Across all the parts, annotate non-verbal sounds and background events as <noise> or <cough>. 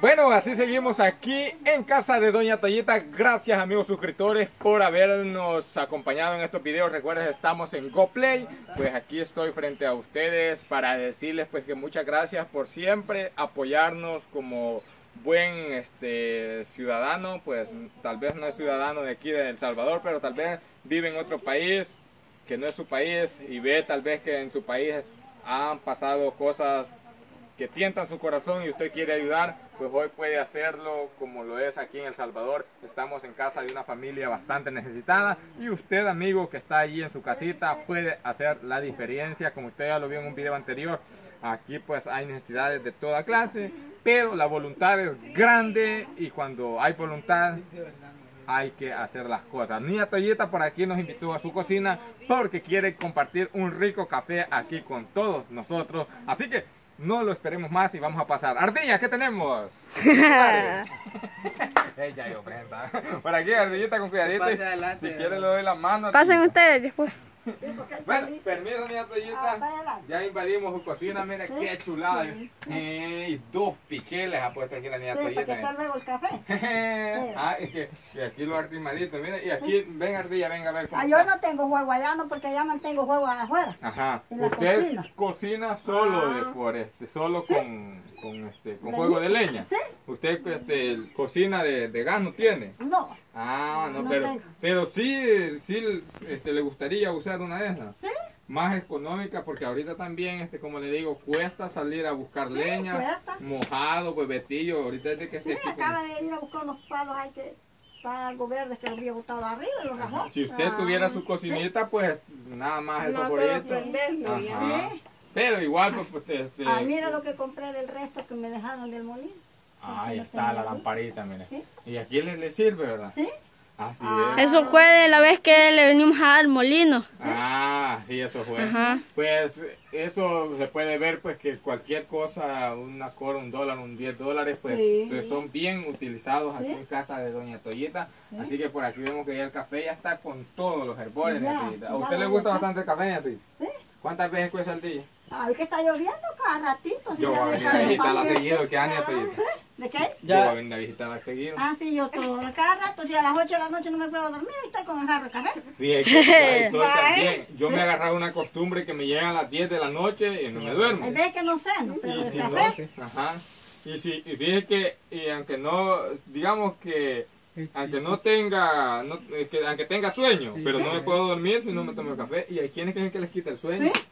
Bueno, así seguimos aquí en casa de Doña Toyita. Gracias amigos suscriptores por habernos acompañado en estos videos. Recuerden, estamos en GoPlay. Pues aquí estoy frente a ustedes para decirles pues que muchas gracias por siempre apoyarnos como buen este ciudadano. Pues tal vez no es ciudadano de aquí de El Salvador, pero tal vez vive en otro país que no es su país y ve tal vez que en su país han pasado cosas que tientan su corazón y usted quiere ayudar, pues hoy puede hacerlo como lo es aquí en El Salvador. Estamos en casa de una familia bastante necesitada y usted, amigo que está allí en su casita, puede hacer la diferencia. Como usted ya lo vio en un video anterior, aquí pues hay necesidades de toda clase, pero la voluntad es grande y cuando hay voluntad hay que hacer las cosas. Niña Toyita por aquí nos invitó a su cocina porque quiere compartir un rico café aquí con todos nosotros. Así que no lo esperemos más y vamos a pasar. Ardilla, ¿qué tenemos? <laughs> Ella yo prenda. Por aquí, Ardillita con cuidadito. Pase adelante. Si quiere le doy la mano. Pasen ustedes después. Bueno, permiso, Toyita. Ah. Ya invadimos su cocina, mira qué chulada. Eh, y dos picheles ha puesto aquí la niña Sí, para Toyita. está luego el café. <laughs> ah, es que, que aquí lo artimadito, mira, y aquí, ven Ardilla, venga a ver cómo Ah, yo está. no tengo juego allá, no, porque allá mantengo juego afuera. Ajá. Usted cocina. cocina solo de Ah. por este, solo con, con este, con ¿De fuego de leña? Sí. Usted este, cocina de, de gas no tiene. No. Ah, no, No pero, tengo. pero sí, sí este, le gustaría usar una de esas. Sí. Más económica porque ahorita también, este, como le digo, cuesta salir a buscar leña, cuesta. mojado, pues betillo, ahorita es de que Sí, esté aquí acaba con- de ir a buscar unos palos ahí que está algo verde que lo había botado arriba y los rajó. Si usted Ah, tuviera su sí. cocinita, pues nada más el No prenderlo ya. Ajá. Pero igual, pues, pues, este... Ah, mira lo que compré del resto que me dejaron del molino. Ahí está la lamparita, mire. Sí. Y aquí le, le sirve, ¿verdad? ¿Sí? Así Ah. es. Eso fue de la vez que le venimos a dar molino. Ah, sí, eso fue. Ajá. Pues eso se puede ver, pues que cualquier cosa, una cora, un dólar, un 10 dólares, pues Sí. son bien utilizados aquí Sí. en casa de Doña Toyita. Sí. Así que por aquí vemos que ya el café ya está con todos los herbores. Ya, Toyita. ¿A usted le gusta bastante el café, Toyita? Sí. ¿Cuántas veces cuesta el día? Ay, que está lloviendo cada ratito. si Yo voy a venir a visitarla seguido, que Ania Toyita. ¿De qué? Yo voy a Ya, venir a visitarla seguido. Ah, sí, yo todo, cada rato, si a las 8 de la noche no me puedo dormir, estoy con el jarro de café. Fíjate que ya soy <laughs> también. Yo me he agarrado una costumbre que me llegan a las 10 de la noche y no me duermo. Veces que no sé, ¿no? pero Y el si no, café, ajá. Y si y fíjese que y aunque no, digamos que aunque no tenga, no, eh, que, aunque tenga sueño, pero no me puedo dormir si no me tomo el café. Y hay quienes creen que les quita el sueño. Sí.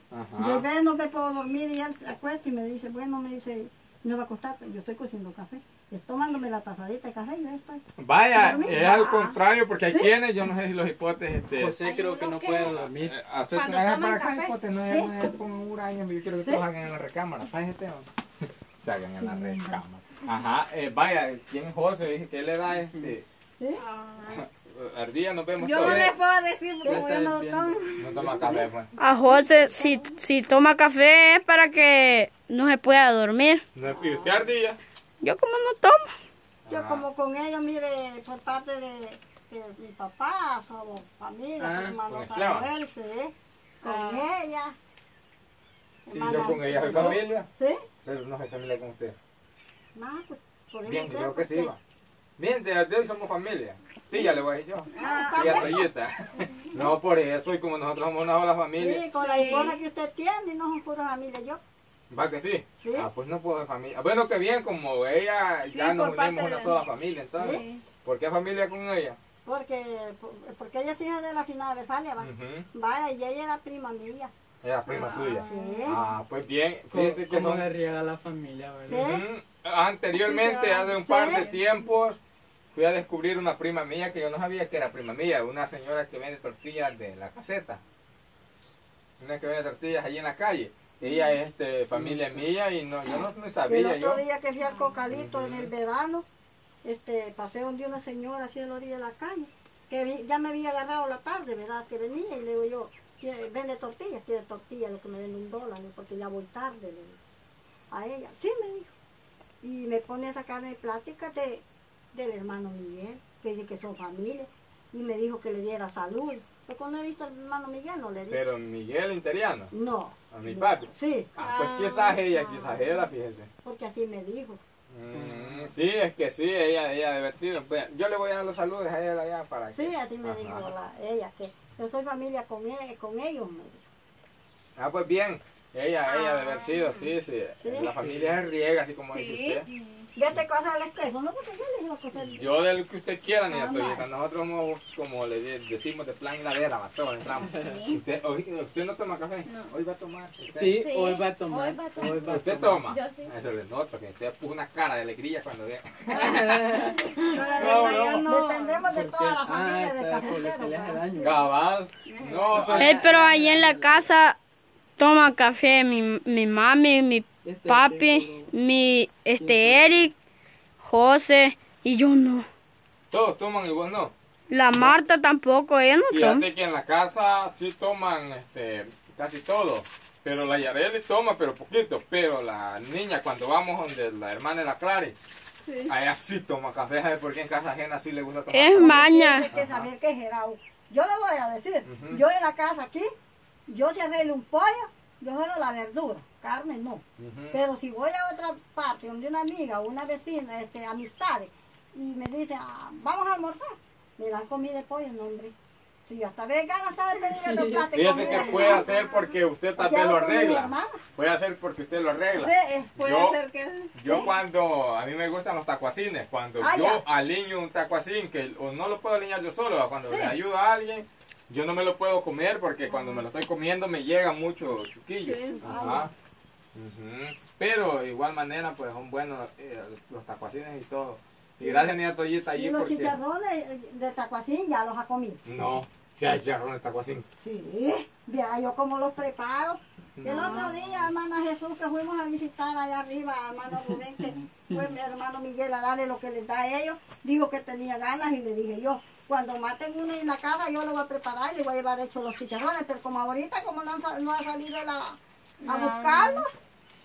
yo veces no me puedo dormir y él se acuesta y me dice, bueno, me dice, no va a acostar, yo estoy cociendo café. Es tomándome la tazadita de café y yo estoy. Vaya, es al Ah. contrario porque hay ¿Sí? quienes, yo no sé si los hipotes, este, José creo que no puede dormir. eh, hacer para acá, hipotes, no Sí. es con un huraño, yo quiero que Sí. todos hagan en la recámara, ¿sabes este? Se hagan en la recámara. Ajá, eh, vaya, ¿quién es José? Dije, ¿qué le da este? ¿Sí? Ardilla, nos vemos Yo todos. no les puedo decir porque yo no tomo. No toma café, pues. A José, si, si toma café es para que no se pueda dormir. ¿No ¿Y usted, Ardilla? Yo como no tomo. Yo como con ellos, mire, por parte de, de mi papá, somos familia, Ah, mi hermano. Samuel, sí, con Ah. ella. Sí, yo con ella soy familia, ¿Sí? pero no soy familia con usted. Ah, pues, Bien, creo que sí, va. Bien, de de hoy somos familia. Sí, ya le voy a decir yo. Ah, Sí, a Toyita. <laughs> No, por eso, y como nosotros somos una sola familia. Sí, con la icona que usted tiene, no son pura familia yo. ¿Va que sí? Sí. Ah, pues no puedo de familia. Bueno, que bien, como ella Sí, ya nos unimos una de- sola familia, entonces. Sí. ¿Por qué familia con ella? Porque, porque ella es hija de la final de Falia, va. Ujú. Vaya, y ella era prima mía. Es prima suya. Sí. Ah, pues bien, fíjese que ¿Cómo no- se riega la familia, verdad? Anteriormente, Sí, hace un par de tiempos, fui a descubrir una prima mía que yo no sabía que era prima mía, una señora que vende tortillas de la caseta. Una que vende tortillas allí en la calle. Ella es este, familia mía y no, yo no, no El sabía otro yo. día que fui al Cocalito en el verano, este, pasé donde una señora así en la orilla de la calle, que ya me había agarrado la tarde, ¿verdad? Que venía y le digo yo, "¿Tiene- vende tortillas, tiene tortillas, lo que me vende un dólar, porque ya voy tarde, le digo. A ella, sí me dijo. Y me pone a sacarme pláticas de, del hermano Miguel, que dice que son familia, y me dijo que le diera salud. Pero cuando he visto al hermano Miguel no le di. Pero Miguel Interiano, No. a mi papi. Sí, Ah, pues quizás ella, quizás era, fíjese. porque así me dijo. Mm, Sí, es que sí, ella, ella divertido. Pues, Yo le voy a dar los saludos a ella allá para que... Sí, así me Ajá. dijo la- ella, que yo soy familia con, e- con ellos, me dijo. Ah, pues bien. Ella, ella de haber sido, sí, sí. Sí. La familia es riega, así como Sí. dice usted. Vete cosa al espejo, no porque yo le digo que se... Yo del que usted quiera, ni Ah, Toyita. Nosotros somos, como le de- decimos, de plan ladera, mató, entramos. ¿Usted, hoy- ¿Usted no toma café? Hoy va a tomar. ¿Usted? Sí, Sí, hoy va a tomar. hoy va a tomar. Hoy va a ¿Usted tomar. toma? Yo sí. Eso le noto, que usted puso una cara de alegría cuando ve. <laughs> No, la No, verdad, yo no. no. Dependemos de toda la Ah, familia de lo ¿verdad? daño. Cabal. No, Eh, pero ahí en la casa toma café mi, mi mami, mi Este papi, mi este Eric, José y yo no. todos toman y vos no. La Marta tampoco, ella no toma. Fíjate que en la casa sí toman este, casi todo. Pero la Yareli toma, pero poquito. Pero la niña, cuando vamos donde la hermana de la Clary, Sí. allá sí toma café. ¿Sabe por qué en casa ajena sí le gusta tomar Es café? maña. Tiene que saber que es Gerau. Yo le voy a decir, yo en la casa aquí, yo si arreglo un pollo, yo arreglo la verdura, carne no. Pero si voy a otra parte, donde una amiga o una vecina, este, amistades, y me dicen, ah, vamos a almorzar, me dan comida de pollo, no hombre. Si hasta ve ganas está de pedir otro <laughs> plato Fíjese que puede hacer porque usted tal vez lo arregla. Puede hacer porque usted lo arregla. Sí, Puede Yo- ser que. Yo cuando, a mí me gustan los tacuacines, cuando Ah, yo ya. aliño un tacuacín, que o no lo puedo alinear yo solo, cuando Sí. le ayudo a alguien, yo no me lo puedo comer porque cuando me lo estoy comiendo me llega mucho chuquillo. Sí. Pero de igual manera, pues son buenos eh, los tacuacines y todo. Y gracias, niña Toyita, Y allí los porque... chicharrones eh, de tacuacín ya los ha comido. No, si hay chicharrón de tacuacín. Sí, vea yo cómo los preparo. El otro día, hermana Jesús, que fuimos a visitar allá arriba, a hermano Rubén, que <laughs> fue mi hermano Miguel a darle lo que les da a ellos, dijo que tenía ganas y le dije yo, cuando maten uno en la casa yo lo voy a preparar y le voy a llevar hecho los chicharrones, pero como ahorita, como no, no ha salido la, a buscarlos,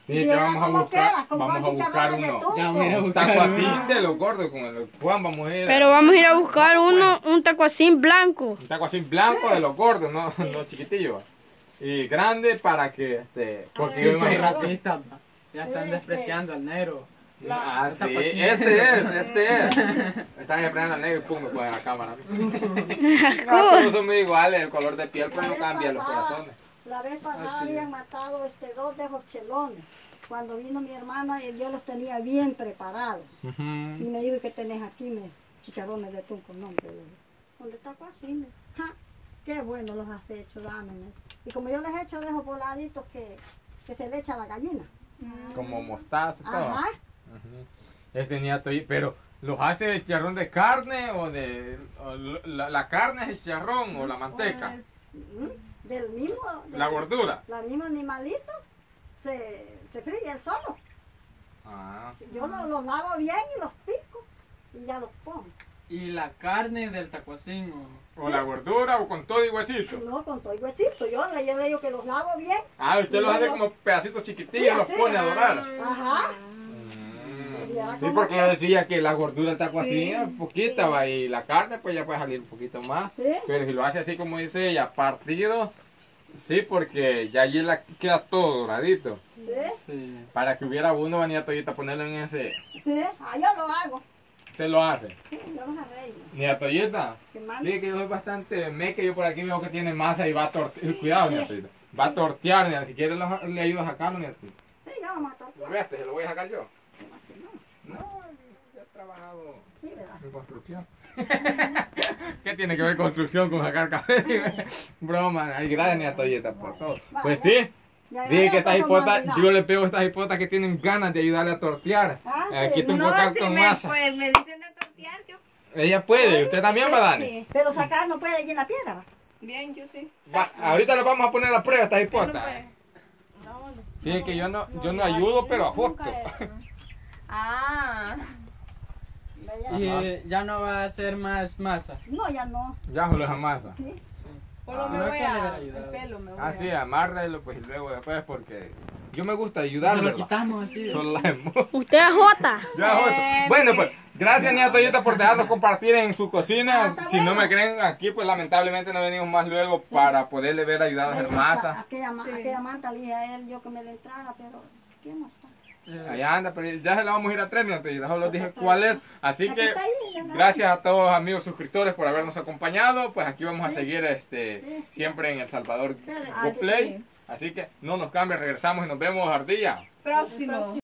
Sí, vamos a buscar, queda, vamos a buscar uno. Ya, buscar uno. de los gordos con el Juan, vamos a ir Pero vamos a ir a buscar uno, un tacuacín blanco. Un tacuacín blanco de los gordos, no, no chiquitillos. Y grande para que, este, porque Sí, yo son racistas. Ya están despreciando al negro. Ah, sí, este es, este es. Están esperando al negro y pum, me ponen la cámara. <laughs> Ah, todos son muy iguales, el color de piel pues no cambia los corazones. La vez pasada Así habían matado este, dos de esos chelones. Cuando vino mi hermana, eh, yo los tenía bien preparados. Y me dijo, ¿y qué tenés aquí? Me, chicharrones de tunco, no. ¿Dónde está así? Me, ja, qué bueno los has hecho, dámeme. Y como yo les he hecho de esos voladitos que, que se le echa a la gallina. Como mostaza todo. Ajá. Este nieto, ahí, pero ¿los hace de chicharrón de carne o de o la, la carne es el chicharrón o la manteca? Mm, Del mismo, del, La gordura. la mismo animalito se, se fríe el solo. Ah. Yo los, los lavo bien y los pico y ya los pongo. Y la carne del tacuacín. o- O la gordura o con todo y huesito. No, con todo y huesito. Yo le yo le digo que los lavo bien. Ah, usted los hace como pedacitos chiquitillos, los Sí, pone a dorar. Ajá. Sí, porque que- yo decía que la gordura taco así Sí, es poquita, va, y la carne pues ya puede salir un poquito más. Sí. Pero si lo hace así como dice ella, partido, sí, porque ya allí la queda todo doradito. Sí, Sí. Para que hubiera uno, venía Toyita a ponerlo en ese, sí. Ah, yo lo hago. usted lo hace. Sí, yo los arreglo. Ni a mande. Dije que yo soy bastante meque, yo por aquí veo que tiene masa y va a tortear. Cuidado, ni a Toyita. Va a tortear, ni a si quiere lo- le ayudo a sacarlo, ni a ti. Sí, ya vamos a tortear. Se lo voy a sacar yo. Trabajado en construcción. <laughs> ¿Qué tiene que ver construcción con sacar café? <laughs> Broma, ay, gracias ni a Toyota por todo. Pues sí, dije que estas hipotas, yo le pego a estas hipotas que tienen ganas de ayudarle a tortear. Ah, Aquí tengo No, si me, masa. pues, me dicen de tortear, yo. Ella puede, usted también va, Dani. Sí. Pero sacar no puede ir en la piedra. Bien, yo sí. Va, ahorita le vamos a poner a prueba a estas hipotas. Fíjense que yo no, yo no ayudo, pero ajusto. Ah. Y Ajá. eh, ya no va a ser más masa. No, ya no. Ya solo es masa. Sí. Solo Ah. me No voy a. El pelo me voy Ah, sí, a. amárrelo pues y luego después porque yo me gusta Se ayudarle. lo ¿verdad? quitamos así. Solo la emo- Usted es Jota. Eh, bueno, pues, gracias, Niña Toyota, por dejarnos compartir en su Ah, cocina. está Si no me creen aquí, pues lamentablemente no venimos más luego para poderle ver ayudar a hacer masa. Aquella, Sí. aquella manta le dije a él yo que me le entrara, pero ¿quién no está? Allá anda, pero ya se la vamos a ir a tres, Doña Toyita, solo dije cuál es. Así que gracias a todos amigos suscriptores por habernos acompañado. Pues aquí vamos a seguir este siempre en El Salvador Ah, Go Play. Así que no nos cambien, regresamos y nos vemos, Ardilla. Próximo.